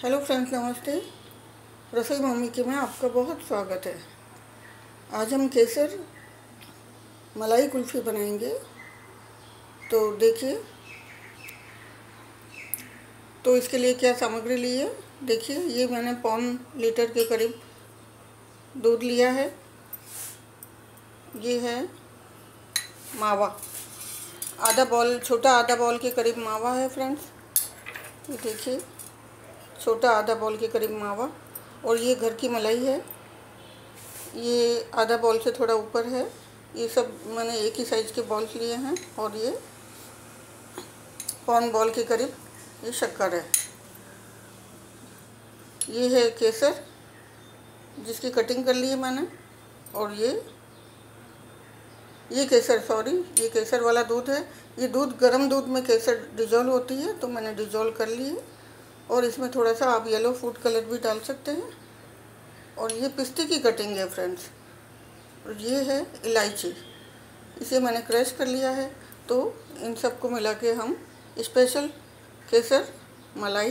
Hello friends, नमस्ते। रसोई mummy के में आपका बहुत स्वागत है। आज हम केसर मलाई कुल्फ़ी बनाएँगे। तो देखिए तो इसके लिए क्या सामग्री ली है? देखिए, ये मैंने पौन लीटर के करीब दूध लिया है। ये है मावा। आधा बॉल, छोटा आधा बॉल के करीब मावा है फ्रेंड्स। ये देखिए। छोटा आधा बॉल के करीब मावा और ये घर की मलाई है। ये आधा बॉल से थोड़ा ऊपर है। ये सब मैंने एक ही साइज़ के बॉल्स लिए हैं और ये पौन बॉल के करीब ये शक्कर है। ये है केसर, जिसकी कटिंग कर ली है मैंने और ये ये केसर सॉरी ये केसर वाला दूध है। ये दूध, गर्म दूध में केसर डिजोल्व होती है तो मैंने डिजोल्व कर ली है। और इसमें थोड़ा सा आप येलो फ़ूड कलर भी डाल सकते हैं। और ये पिस्ते की कटिंग है फ्रेंड्स और ये है इलायची। इसे मैंने क्रश कर लिया है। तो इन सबको मिला के हम स्पेशल केसर मलाई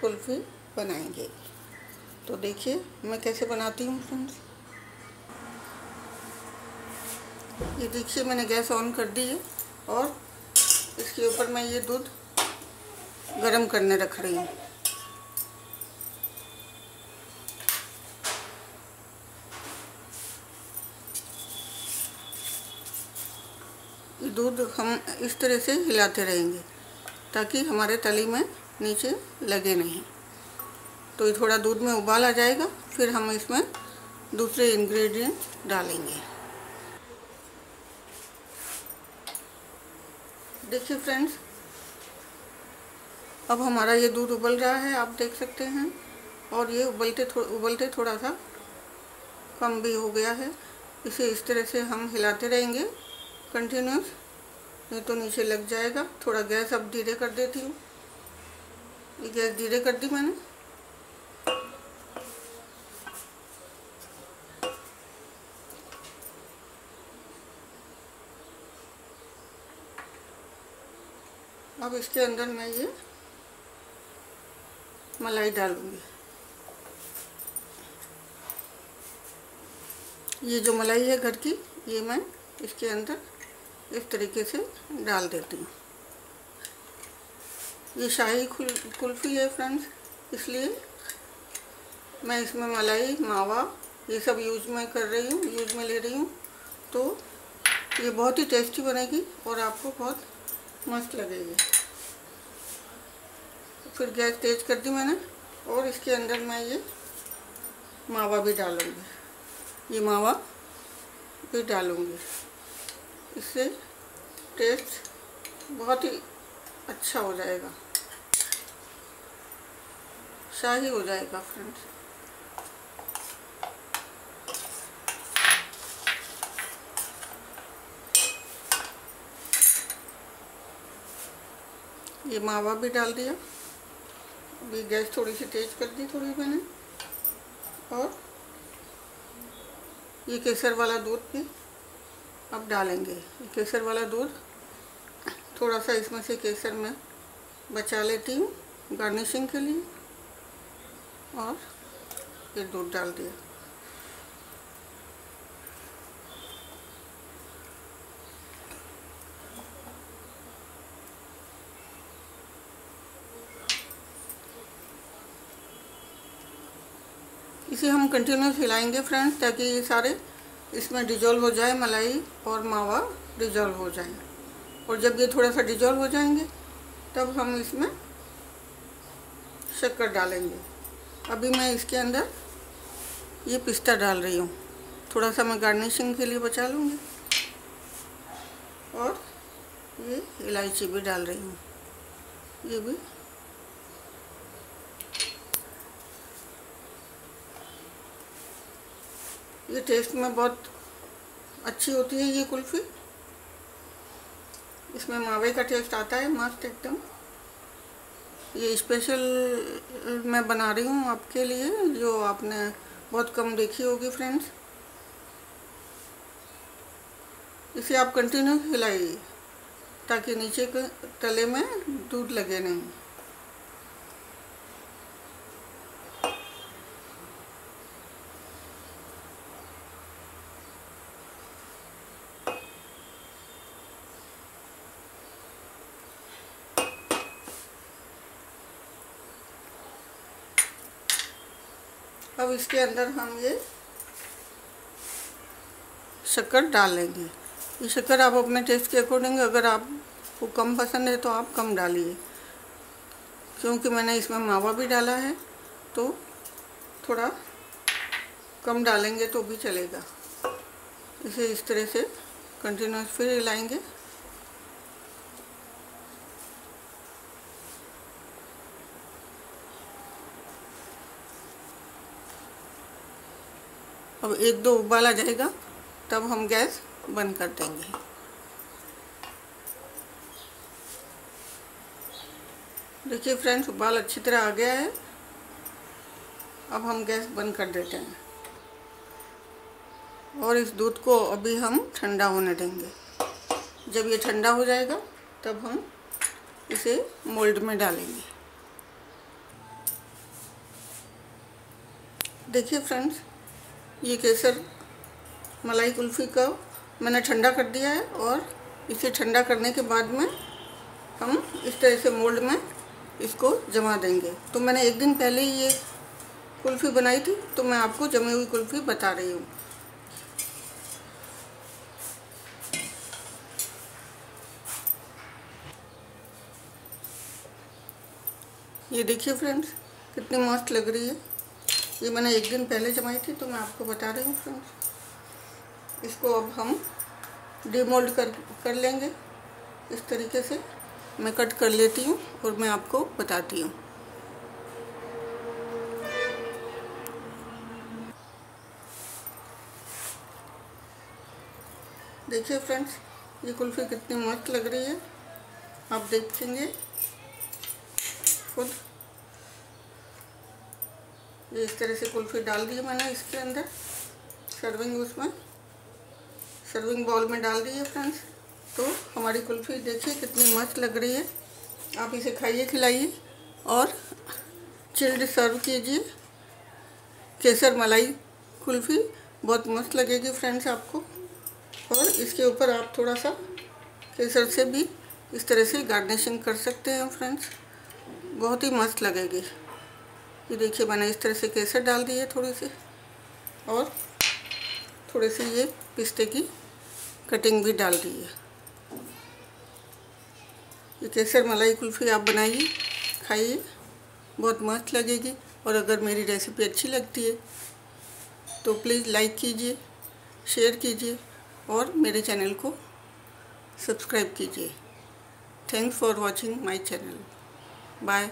कुल्फ़ी बनाएँगे। तो देखिए, मैं कैसे बनाती हूँ फ्रेंड्स ये देखिए, मैंने गैस ऑन कर दी है और इसके ऊपर मैं ये दूध गरम करने रख रही हूँ। दूध हम इस तरह से हिलाते रहेंगे ताकि हमारे तली में नीचे लगे नहीं। तो ये थोड़ा दूध में उबाल आ जाएगा फिर हम इसमें दूसरे इंग्रेडिएंट डालेंगे। देखिए फ्रेंड्स अब हमारा ये दूध उबल रहा है आप देख सकते हैं और ये उबलते थो, उबलते थोड़ा सा कम भी हो गया है। इसे इस तरह से हम हिलाते रहेंगे कंटिन्यूस नहीं तो नीचे लग जाएगा। थोड़ा गैस अब धीरे कर देती हूँ। ये गैस धीरे कर दी मैंने। अब इसके अंदर मैं ये मलाई डालूँगी। ये जो मलाई है घर की, ये मैं इसके अंदर इस तरीके से डाल देती हूँ। ये शाही खुल, कुल्फ़ी है फ्रेंड्स, इसलिए मैं इसमें मलाई, मावा ये सब यूज़ में कर रही हूँ, यूज़ में ले रही हूँ। तो ये बहुत ही टेस्टी बनेगी और आपको बहुत मस्त लगेगी। फिर गैस तेज कर दी मैंने और इसके अंदर मैं ये मावा भी डालूँगी। ये मावा भी डालूँगी। इससे टेस्ट बहुत ही अच्छा हो जाएगा। शाही हो जाएगा फ्रेंड्स ये मावा भी डाल दिया। अभी गैस थोड़ी सी तेज कर दी थोड़ी मैंने। और ये केसर वाला दूध भी। अब डालेंगे। केसर वाला दूध। थोड़ा सा इसमें से केसर में बचा लेती हूँ गार्निशिंग के लिए, और ये दूध डाल दिया। इसे हम कंटिन्यूस हिलाएँगे फ्रेंड्स ताकि ये सारे इसमें डिजोल्व हो जाए मलाई और मावा डिजोल्व हो जाए। और जब ये थोड़ा सा डिजोल्व हो जाएँगे, तब हम इसमें शक्कर डालेंगे। अभी मैं इसके अंदर ये पिस्ता डाल रही हूँ। थोड़ा सा मैं गार्निशिंग के लिए बचा लूँगी। और ये इलायची भी डाल रही हूँ। ये भी ये टेस्ट में बहुत अच्छी होती है ये कुल्फ़ी। इसमें मावे का टेस्ट आता है, मस्त एकदम। ये स्पेशल मैं बना रही हूँ आपके लिए, जो आपने बहुत कम देखी होगी फ्रेंड्स इसे आप कंटिन्यू हिलाइए, ताकि नीचे के तले में दूध लगे नहीं। अब इसके अंदर हम ये शक्कर डाल लेंगे। ये शक्कर आप अपने टेस्ट के अकॉर्डिंग अगर आपको कम पसंद है तो आप कम डालिए। क्योंकि मैंने इसमें मावा भी डाला है तो थोड़ा कम डालेंगे तो भी चलेगा। इसे इस तरह से कंटिन्यूस फिर हिलाएँगे। अब एक दो उबाल आ जाएगा, तब हम गैस बंद कर देंगे। देखिए फ्रेंड्स, उबाल अच्छी तरह आ गया है। अब हम गैस बंद कर देते हैं। और इस दूध को अभी हम ठंडा होने देंगे। जब ये ठंडा हो जाएगा, तब हम इसे मोल्ड में डालेंगे। देखिए फ्रेंड्स ये केसर, मलाई कुल्फ़ी का मैंने ठंडा कर दिया है और इसे ठंडा करने के बाद में हम इस तरह से मोल्ड में इसको जमा देंगे। तो मैंने एक दिन पहले ही ये कुल्फ़ी बनाई थी तो मैं आपको जमी हुई कुल्फ़ी बता रही हूँ। ये देखिए फ्रेंड्स कितनी मस्त लग रही है। ये मैंने एक दिन पहले जमाई थी तो मैं आपको बता रही हूँ फ्रेंड्स। इसको अब हम डीमोल्ड कर कर लेंगे। इस तरीके से मैं कट कर लेती हूँ और मैं आपको बताती हूँ। देखिए फ्रेंड्स, ये कुल्फ़ी कितनी मस्त लग रही है। आप देखेंगे खुद। ये इस तरह से कुल्फ़ी डाल दी मैंने इसके अंदर। सर्विंग उसमें। सर्विंग बॉल में डाल दी है फ्रेंड्स तो हमारी कुल्फ़ी देखिए कितनी मस्त लग रही है। आप इसे खाइए, खिलाइए और चिल्ड सर्व कीजिए। केसर मलाई कुल्फ़ी बहुत मस्त लगेगी फ्रेंड्स आपको। और इसके ऊपर आप थोड़ा सा केसर से भी इस तरह से गार्निशिंग कर सकते हैं फ्रेंड्स बहुत ही मस्त लगेगी। ये देखिए मैंने इस तरह से केसर डाल दी है थोड़ी सी। और थोड़े से ये पिस्ते की कटिंग भी डाल दी है। ये केसर मलाई कुल्फ़ी आप बनाइए, खाइए, बहुत मस्त लगेगी। और अगर मेरी रेसिपी अच्छी लगती है तो प्लीज़ लाइक कीजिए, शेयर कीजिए और मेरे चैनल को सब्सक्राइब कीजिए। Thanks for watching my channel. Bye.